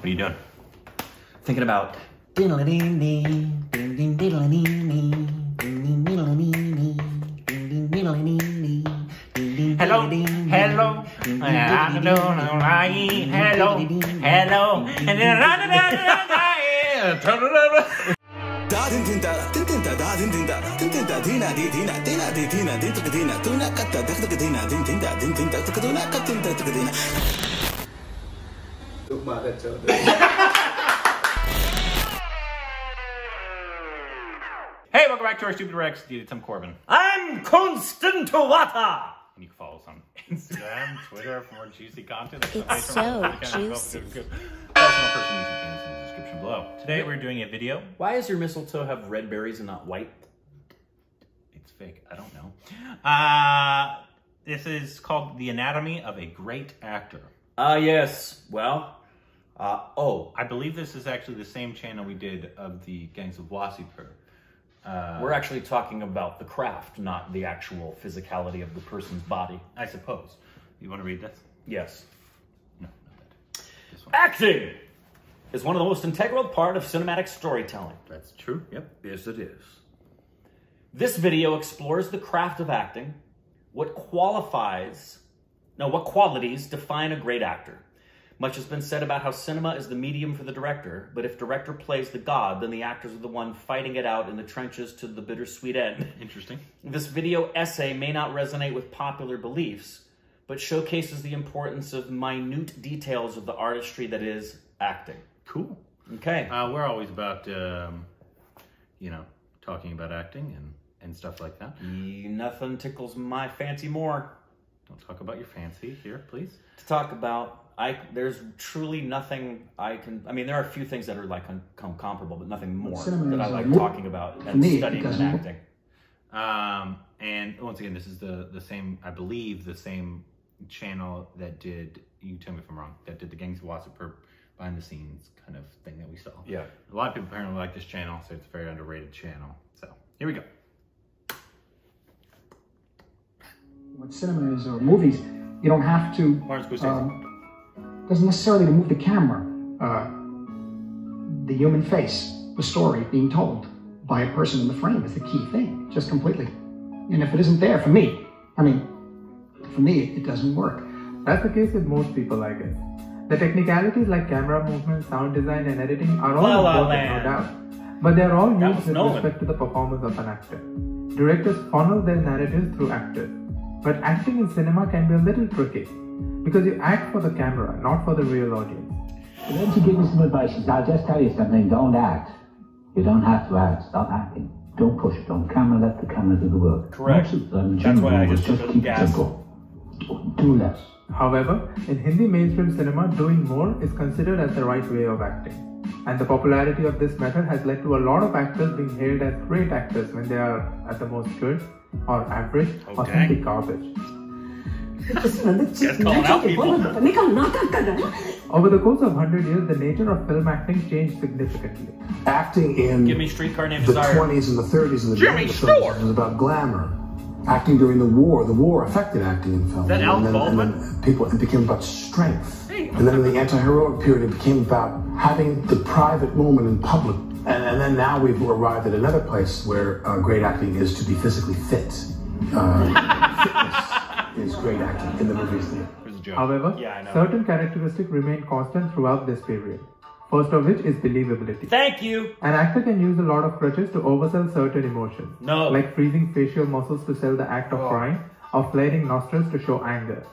What are you doing? Thinking about. Hello, hello, I don't know why. Hello, hello, and then da da da da da. Da din din da din din da da din din da din din da dina di dina dina di dina din tuk dina tu na kat da tuk dina din din da din din da tuk tu na kat din da tuk dina Hey, welcome back to our Stupid Rex. Dude, Tim Korbin. I'm Constantowata! And you can follow us on Instagram, Twitter for more juicy content. It's so juicy. Personal person YouTube channels in the description below. Today we're doing a video. Why does your mistletoe have red berries and not white? It's fake. I don't know. Uh, this is called The Anatomy of a Great Actor. Ah, yes. Well, uh, oh, I believe this is actually the same channel we did of the Gangs of Wasseypur. Uh, we're actually talking about the craft, not the actual physicality of the person's body. I suppose. You want to read this? Yes. No, not that. This one. Acting is one of the most integral part of cinematic storytelling. That's true. Yep. Yes, it is. This video explores the craft of acting, what qualifies, no, what qualities define a great actor. Much has been said about how cinema is the medium for the director, but if director plays the god, then the actors are the one fighting it out in the trenches to the bittersweet end. Interesting. This video essay may not resonate with popular beliefs, but showcases the importance of minute details of the artistry that is acting. Cool. Okay. Uh, we're always about, um, you know, talking about acting and, and stuff like that. Nothing tickles my fancy more Don't talk about your fancy here, please. to talk about. I there's truly nothing I can. I mean, there are a few things that are like com- com- comparable, but nothing more Cinema that I like talking about and studying and acting. Um, and once again, this is the the same, I believe, the same channel that did. You tell me if I'm wrong. That did the Gangs of Wasseypur behind the scenes kind of thing that we saw. Yeah. A lot of people apparently like this channel, so it's a very underrated channel. So here we go. what cinema is or movies, you don't have to. Martin Scorsese. Um, doesn't necessarily to move the camera. Uh, the human face, the story being told by a person in the frame is the key thing, just completely. And if it isn't there, for me, I mean, for me, it, it doesn't work. That's the case with most people, I guess. The technicalities like camera movement, sound design, and editing are all La La important, Land. no doubt. But they are all That used was with Nolan. respect to the performance of an actor. Directors funnel their narratives through actors. But acting in cinema can be a little tricky because you act for the camera, not for the real audience. For them to give me some advice, I'll just tell you something. Don't act. You don't have to act. Stop acting. Don't push it. Don't camera. Let the camera do the work. Correct. Most of them, That's why I generally, just took keep gas. tempo. Do less. However, in Hindi mainstream cinema, doing more is considered as the right way of acting. And the popularity of this method has led to a lot of actors being hailed as great actors when they are at the most good, or average, or dang. simply garbage. Over the course of 100 years, the nature of film acting changed significantly. acting in Give me Streetcar Named the Desire. 20s and the 30s and the Jimmy gangster Stewart. films was about glamour. Acting during the war, the war affected acting in film. that and, then, and Baldwin? then people, it became about strength. Hey, and then in the anti-heroic period, it became about having the private moment in public. And, and then now we've arrived at another place where uh, great acting is to be physically fit. Uh, fitness is great acting in the movies. Here's. However, Yeah, certain characteristics remain constant throughout this period. First of which is believability. Thank you. An actor can use a lot of crutches to oversell certain emotions. No. Like freezing facial muscles to sell the act of oh. crying, or flaring nostrils to show anger.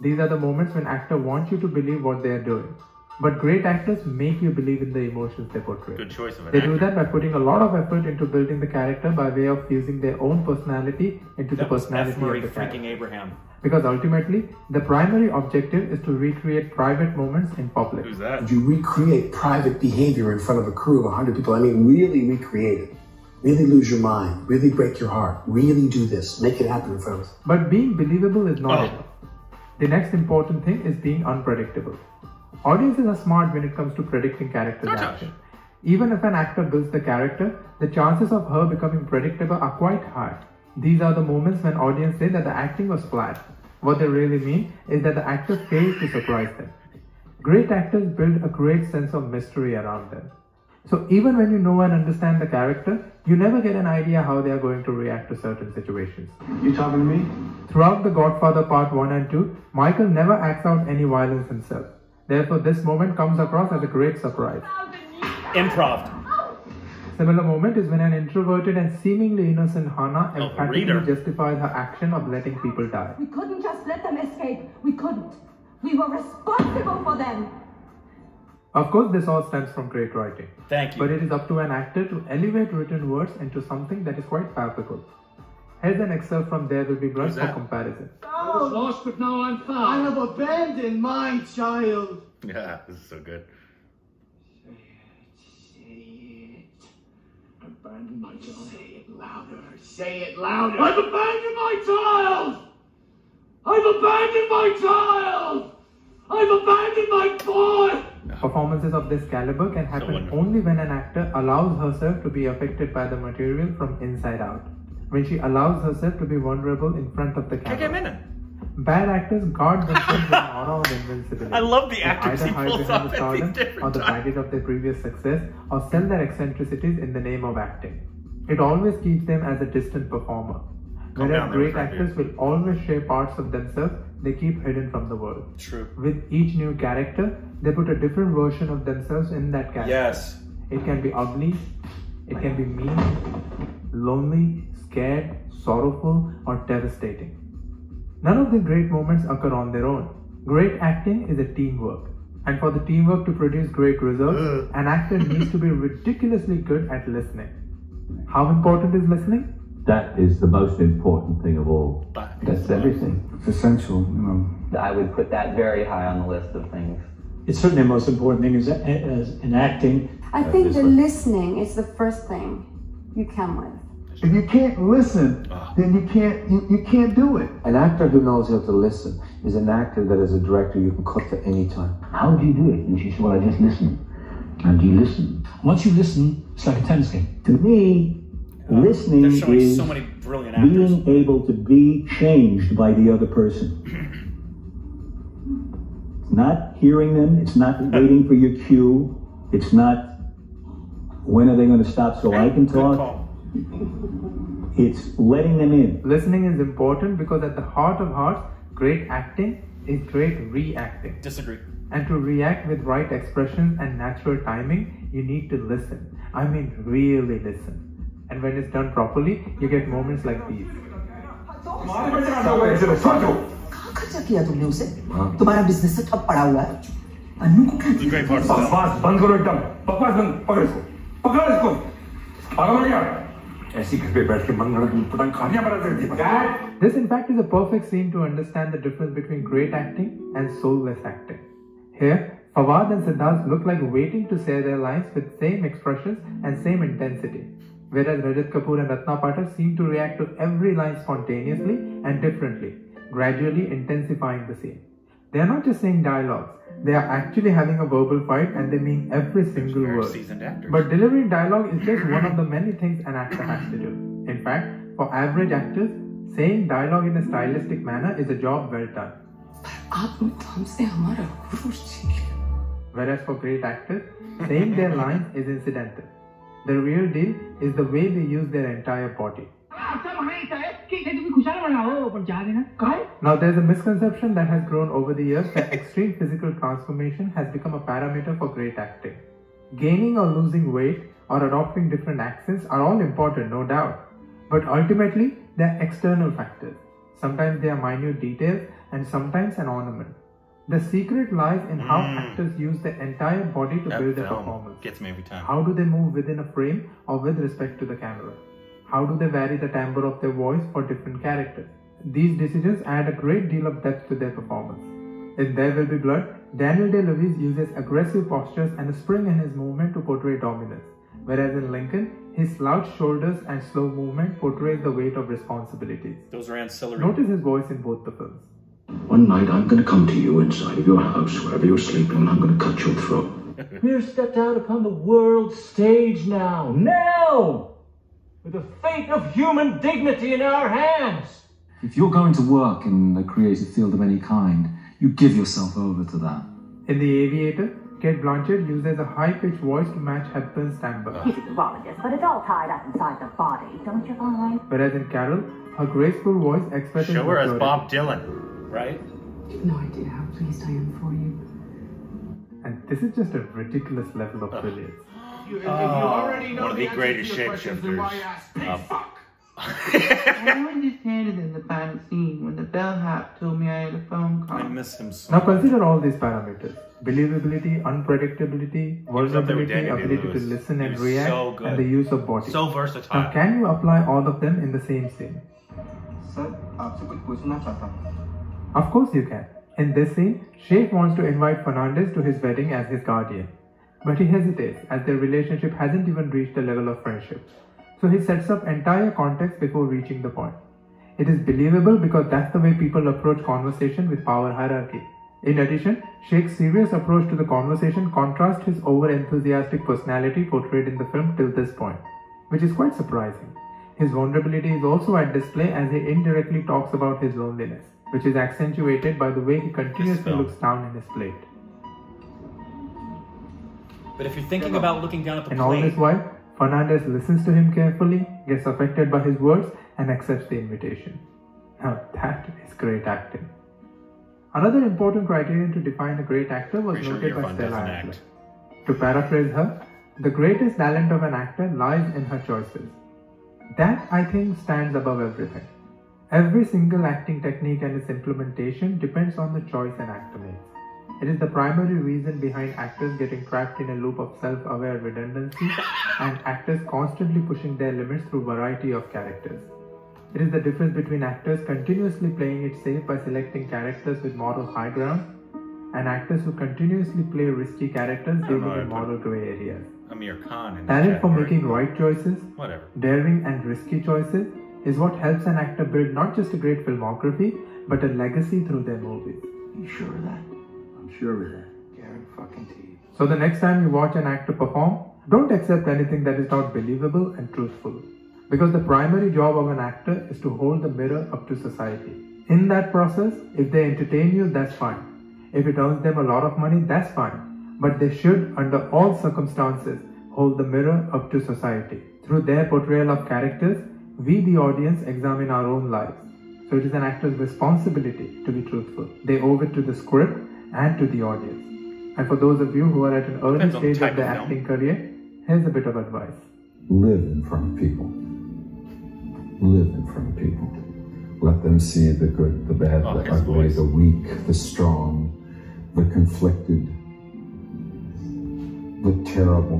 These are the moments when actor wants you to believe what they are doing. But great actors make you believe in the emotions they portray. Good choice of an They do that by putting a lot of effort into building the character by way of fusing their own personality into That the personality F. Murray of the character. freaking Abraham. Because ultimately, the primary objective is to recreate private moments in public. Who's that? Would you recreate private behavior in front of a crew of 100 people? I mean, really recreate it. Really lose your mind. Really break your heart. Really do this. Make it happen in front of us. But being believable is not Oh. enough. The next important thing is being unpredictable. Audiences are smart when it comes to predicting characters' Not action. Even if an actor builds the character, the chances of her becoming predictable are quite high. These are the moments when audience say that the acting was flat. What they really mean is that the actor failed to surprise them. Great actors build a great sense of mystery around them. So even when you know and understand the character, you never get an idea how they are going to react to certain situations. You talking to me? Throughout The Godfather Part 1 and 2, Michael never acts out any violence himself. Therefore, this moment comes across as a great surprise. Improv. Similar moment is when an introverted and seemingly innocent Hanna Oh, emphatically reader. justifies her action of letting people die. We couldn't just let them escape. We couldn't. We were responsible for them. Of course, this all stems from great writing. Thank you. But it is up to an actor to elevate written words into something that is quite palpable. Here's an excerpt from There Will Be Blood Who's for that? comparison. I was lost, but now I'm found. I have abandoned my child. Yeah, this is so good. Abandon my child. Say it louder. Say it louder. I've abandoned my child. I've abandoned my child. I've abandoned my boy. Performances of this caliber can happen wonderful. only when an actor allows herself to be affected by the material from inside out. When she allows herself to be vulnerable in front of the Kick him camera. In. Bad actors guard themselves with an aura of invincibility. I love the They actors either he hide pulls behind off the at these or the times. baggage of their previous success or sell their eccentricities in the name of acting. It always keeps them as a distant performer. Calm Whereas down there, great actors will always share parts of themselves they keep hidden from the world. True. With each new character, they put a different version of themselves in that character. Yes. It can be ugly, it can be mean, lonely, scared, sorrowful, or devastating. None of the great moments occur on their own. Great acting is a teamwork. And for the teamwork to produce great results, an actor needs to be ridiculously good at listening. How important is listening? That is the most important thing of all. That's everything. It's essential, you know. I would put that very high on the list of things. It's certainly the most important thing is, is in acting. I uh, think the listening is the first thing you come with. If you can't listen, ah. then you can't you, you can't do it. An actor who knows how to listen is an actor that as a director you can cut to any time. How do you do it? And she said, Well, I just listen. And you listen. Once you listen, it's like a tennis game. To me, listening They're showing is so many brilliant actors. being able to be changed by the other person. It's not hearing them, it's not waiting for your cue, it's not when are they going to stop so I can Good talk. call. It's letting them in. Listening is important because at the heart of hearts, great acting is great reacting. Disagree. And to react with right expressions and natural timing, you need to listen. I mean, really listen. And when it's done properly, you get moments like these. खर्चा किया तुमने उसे तुम्हारा business तो ठप पड़ा हुआ है अन्नू को क्या The great part of बकवास बंद करो एकदम बकवास बंद पकड़ इसको पकड़ इसको भागो भैया this, in fact, is a perfect scene to understand the difference between great acting and soulless acting. Here, Fawad and Siddharth look like waiting to say their lines with same expressions and same intensity, whereas Rajat Kapoor and Ratna Pathak seem to react to every line spontaneously and differently, gradually intensifying the scene. They are not just saying dialogues. They are actually having a verbal fight and they mean every single word. But delivering dialogue is just one of the many things an actor has to do. In fact, for average actors, saying dialogue in a stylistic manner is a job well done. Whereas for great actors, saying their lines is incidental. The real deal is the way they use their entire body. Now, there's a misconception that has grown over the years that extreme physical transformation has become a parameter for great acting. Gaining or losing weight or adopting different accents are all important, no doubt. But ultimately, they're external factors. Sometimes they are minute details and sometimes an ornament. The secret lies in how hmm. actors use their entire body to That build their performance. gets me every time. How do they move within a frame or with respect to the camera? How do they vary the timbre of their voice for different characters? These decisions add a great deal of depth to their performance. In There Will Be Blood, Daniel Day Lewis uses aggressive postures and a spring in his movement to portray dominance, whereas in Lincoln, his slouched shoulders and slow movement portrays the weight of responsibilities. Those are ancillary. Notice his voice in both the films. One night I'm going to come to you inside of your house, wherever you're sleeping, and I'm going to cut your throat. We're stepped out upon the world stage now. Now! With the fate of human dignity in our hands. If you're going to work in the creative field of any kind, you give yourself over to that. In The Aviator, Cate Blanchett uses a high-pitched voice to match Hepburn's timbre. He's a urologist, but it's all tied up inside the body, don't you find? Whereas in Carol, her graceful voice expresses Show her as. Bob Dylan. Right? You have no idea how pleased I am for you. And this is just a ridiculous level of brilliance you. Uh, you oh, already know one of the, the greatest shapeshifters. Uh, I understand it in the final scene when the bellhop told me I had a phone call. I miss him so Now consider all these parameters. Believability, unpredictability, vulnerability, ability to listen and react, so and the use of body. So versatile. Now can you apply all of them in the same scene? Sir, of course you can. In this scene, Sheikh wants to invite Fernandes to his wedding as his guardian. But he hesitates as their relationship hasn't even reached the level of friendship. So he sets up entire context before reaching the point. It is believable because that's the way people approach conversation with power hierarchy. In addition, Sheikh's serious approach to the conversation contrasts his over-enthusiastic personality portrayed in the film till this point, which is quite surprising. His vulnerability is also at display as he indirectly talks about his loneliness, which is accentuated by the way he continuously looks down in his plate. But if you're thinking about looking down at the And all plate, this while, Fernandes listens to him carefully, gets affected by his words, and accepts the invitation. Now that is great acting. Another important criterion to define a great actor was Pretty sure noted by Stella doesn't Adler. To paraphrase her, the greatest talent of an actor lies in her choices. That, I think, stands above everything. Every single acting technique and its implementation depends on the choice an actor makes. It is the primary reason behind actors getting trapped in a loop of self-aware redundancy and actors constantly pushing their limits through variety of characters. It is the difference between actors continuously playing it safe by selecting characters with moral high ground and actors who continuously play risky characters I don't know, dealing I in put- moral gray areas. Aamir Khan in Talent that for category. making right choices, Whatever. daring and risky choices is what helps an actor build not just a great filmography, but a legacy through their movies. You sure of that? I'm sure of that. So the next time you watch an actor perform, don't accept anything that is not believable and truthful. Because the primary job of an actor is to hold the mirror up to society. In that process, if they entertain you, that's fine. If it earns them a lot of money, that's fine. But they should, under all circumstances, hold the mirror up to society. Through their portrayal of characters, we, the audience, examine our own lives. So it is an actor's responsibility to be truthful. They owe it to the script and to the audience. And for those of you who are at an early Depends on the stage of their of acting career, here's a bit of advice. Live in front of people. Live in front of people. Let them see the good, the bad, Oh, the ugly, voice. the weak, the strong, the conflicted, the terrible.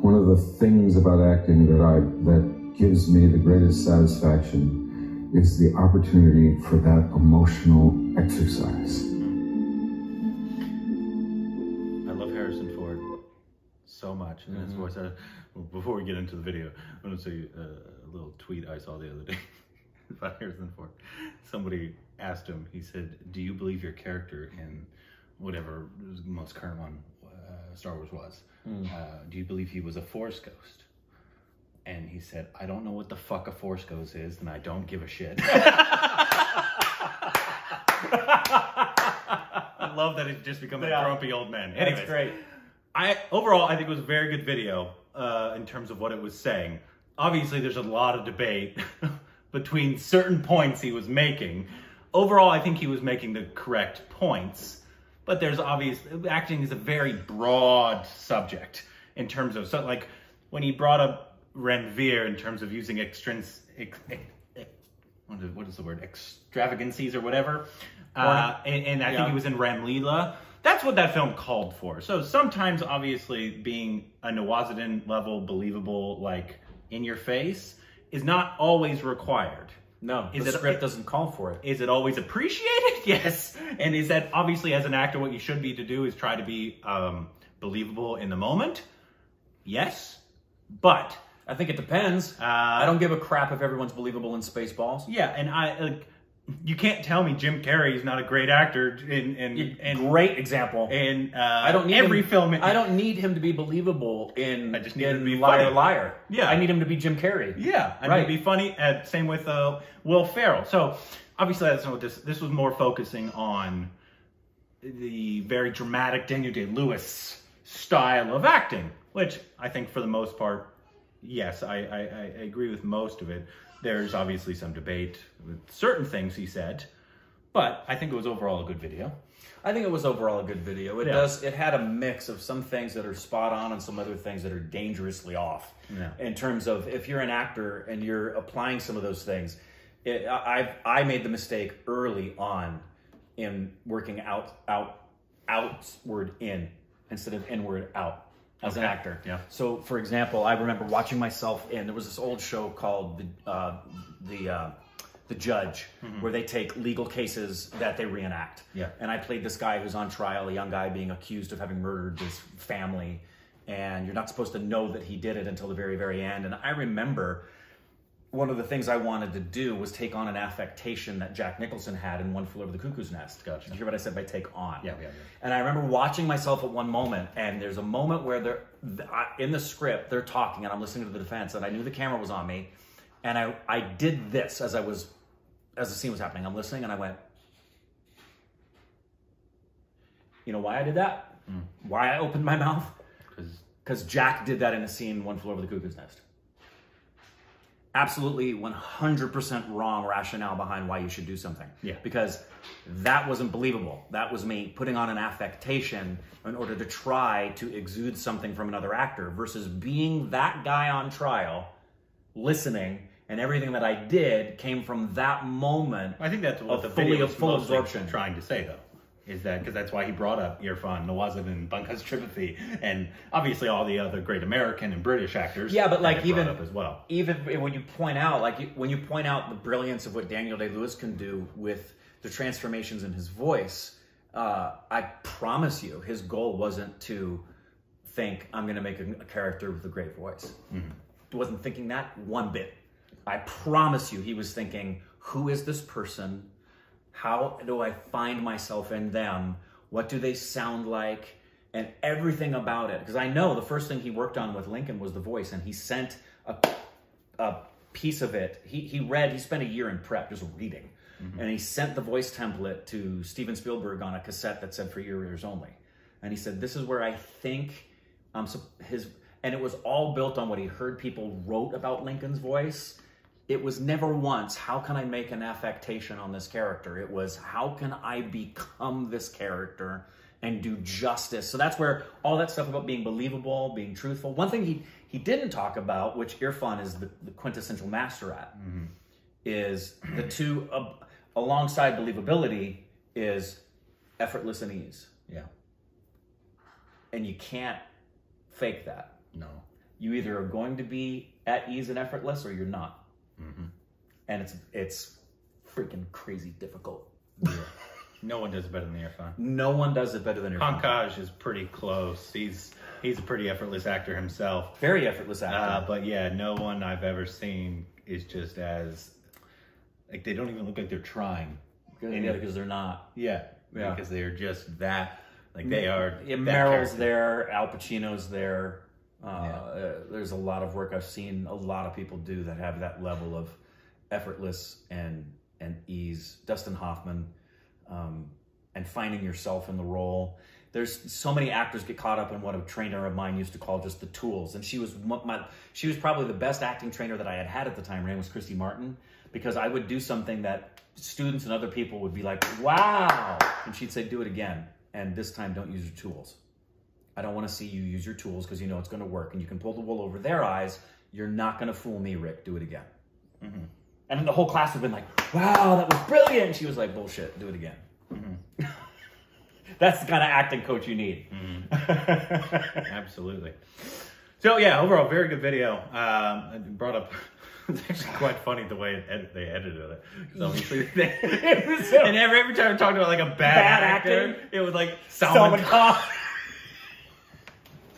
One of the things about acting that I that gives me the greatest satisfaction is the opportunity for that emotional exercise. So much and his voice. Uh, before we get into the video, I'm going to say uh, a little tweet I saw the other day about Harrison Ford. Somebody asked him, he said, Do you believe your character in whatever the most current one uh, Star Wars was? Uh, do you believe he was a Force ghost? And he said, I don't know what the fuck a Force ghost is, and I don't give a shit. I love that he's just become Yeah. a grumpy old man. Anyways, great. I overall I think it was a very good video uh, in terms of what it was saying. Obviously, there's a lot of debate between certain points he was making. Overall, I think he was making the correct points, but there's obvious acting is a very broad subject in terms of so like when he brought up Ranveer in terms of using extrins. Ex, ex, ex- what is, what is the word extravagancies or whatever uh, and, and i Yeah. think he was in ram Leela. That's what that film called for so sometimes obviously being a Nawazuddin level believable like in your face is not always required No, Is the it- script doesn't call for it. is it always appreciated? Yes. And is that obviously as an actor what you should be to do is try to be um, believable in the moment? Yes. But I think it depends. uh, I don't give a crap if everyone's believable in Spaceballs. Yeah, and I like you can't tell me Jim Carrey is not a great actor in in, in Great example. And uh, I don't need every him, film. I don't need him to be believable in. I just need him to be liar funny. liar. Yeah. I need him to be Jim Carrey. Yeah, I Right. mean, be funny. Uh, same with uh, Will Ferrell. So obviously, that's not what this. This was more focusing on the very dramatic Daniel Day Lewis style of acting, which I think for the most part, yes, I, I, I agree with most of it. There's obviously some debate with certain things he said, but I think it was overall a good video. I think it was overall a good video. It Yeah. does. It had a mix of some things that are spot on and some other things that are dangerously off. Yeah. In terms of if you're an actor and you're applying some of those things, it, I I I made the mistake early on in working out out outward in instead of inward out as an actor. Yeah. So, for example, I remember watching myself in there was this old show called the uh, the uh, the Judge, Mhm. where they take legal cases that they reenact. Yeah. And I played this guy who's on trial, a young guy being accused of having murdered his family, and you're not supposed to know that he did it until the very, very end. And I remember one of the things I wanted to do was take on an affectation that Jack Nicholson had in One Flew Over the Cuckoo's Nest. Gotcha. Did you hear what I said by take on? Yeah, yeah, yeah. And I remember watching myself at one moment, and there's a moment where they're in the script, they're talking, and I'm listening to the defense, and I knew the camera was on me, and I I did this as I was as the scene was happening. I'm listening, and I went, you know why I did that? Mm. Why I opened my mouth? Because Jack did that in a scene, One Flew Over the Cuckoo's Nest. Absolutely 100% wrong rationale behind why you should do something. Yeah. Because that wasn't believable. That was me putting on an affectation in order to try to exude something from another actor versus being that guy on trial, listening, and everything that I did came from that moment. I think that's what the fully video is full absorption. trying to say, though, is that because that's why he brought up Irfan, Nawazin, and Pankaj Tripathi, and obviously all the other great American and British actors. Yeah, but like even up as well. even when you point out like when you point out the brilliance of what Daniel Day Lewis can do with the transformations in his voice, uh, I promise you, his goal wasn't to think I'm going to make a, a character with a great voice. He wasn't thinking that one bit. I promise you, he was thinking, who is this person? How do I find myself in them? What do they sound like? And everything about it. Because I know the first thing he worked on with Lincoln was the voice, and he sent a, a piece of it. He, he read, he spent a year in prep just reading. And he sent the voice template to Steven Spielberg on a cassette that said for your ears only. And he said, This is where I think um, his, and it was all built on what he heard people wrote about Lincoln's voice. It was never once, how can I make an affectation on this character? It was, how can I become this character and do justice? So that's where all that stuff about being believable, being truthful. One thing he, he didn't talk about, which Irfan is the, the quintessential master at, is the two uh, alongside believability is effortless and ease. Yeah. And you can't fake that. No. You either are going to be at ease and effortless or you're not. Mm-hmm. And it's it's freaking crazy difficult. No one does it better than Irfan. No one does it better than Irfan. Pankaj is pretty close. He's he's a pretty effortless actor himself. Very effortless actor. Uh, but yeah, no one I've ever seen is just as like they don't even look like they're trying. Yeah, because they're not. Yeah, Yeah. because they're just that. Like they are. Yeah, Meryl's character. there, Al Pacino's there. Uh, uh, there's a lot of work I've seen a lot of people do that have that level of effortless and and ease. Dustin Hoffman, um, and finding yourself in the role. There's so many actors get caught up in what a trainer of mine used to call just the tools, and she was my she was probably the best acting trainer that I had had at the time. Her name was Christy Martin because I would do something that students and other people would be like, "Wow," and she'd say, "Do it again." And this time, don't use your tools. I don't want to see you use your tools because you know it's going to work and you can pull the wool over their eyes. You're not going to fool me, Rick. Do it again. Mhm. And then the whole class would have been like, wow, that was brilliant. And she was like, bullshit, do it again. That's the kind of acting coach you need. Absolutely. So yeah, overall, very good video. Um, it brought up. It's actually quite funny the way they edited it. obviously, they, and every, every time I talked about like a bad, Bad actor, acting. it was like Salman Salman Khan.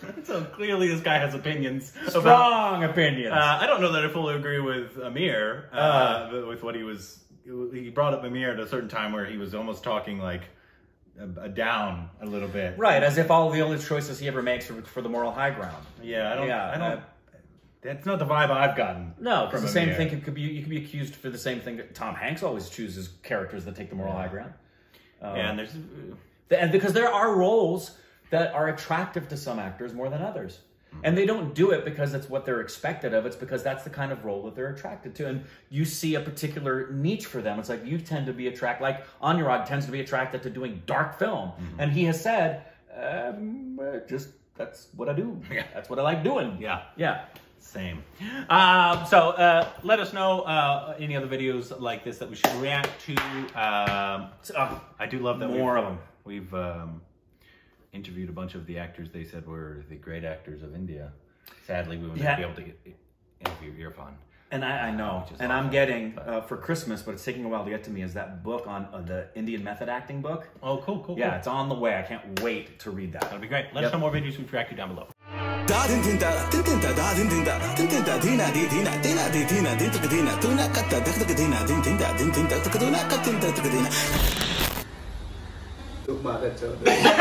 so clearly, this guy has opinions. Strong opinions. Uh, I don't know that I fully agree with Aamir uh, Uh. with what he was. He brought up Aamir at a certain time where he was almost talking like a, a down a little bit. Right, as if all the only choices he ever makes are for the moral high ground. Yeah, I don't. Yeah, I don't. uh, that's not the vibe I've gotten. No, because from the same Aamir. thing could, could be you could be accused for the same thing. that Tom Hanks always chooses characters that take the moral high ground. Um, Yeah, and there's And because there are roles that are attractive to some actors more than others. And they don't do it because it's what they're expected of. It's because that's the kind of role that they're attracted to. And you see a particular niche for them. It's like you tend to be attracted, like Anurag tends to be attracted to doing dark film. And he has said, um, uh, just that's what I do. Yeah. That's what I like doing. Yeah. Yeah. Same. Um, so uh, let us know uh, any other videos like this that we should react to. Um, so, uh, I do love that More of 'em. We've um, interviewed a bunch of the actors they said were the great actors of India. Sadly, we wouldn't Yeah. be able to get, interview Irfan. And I, I know, Which is and I'm getting uh, for Christmas, but it's taking a while to get to me. Is that book on uh, the Indian method acting book? Oh, cool, cool, Yeah, cool. it's on the way. I can't wait to read that. That'll be great. Let us Yep. know more videos we've reacted down below. Da din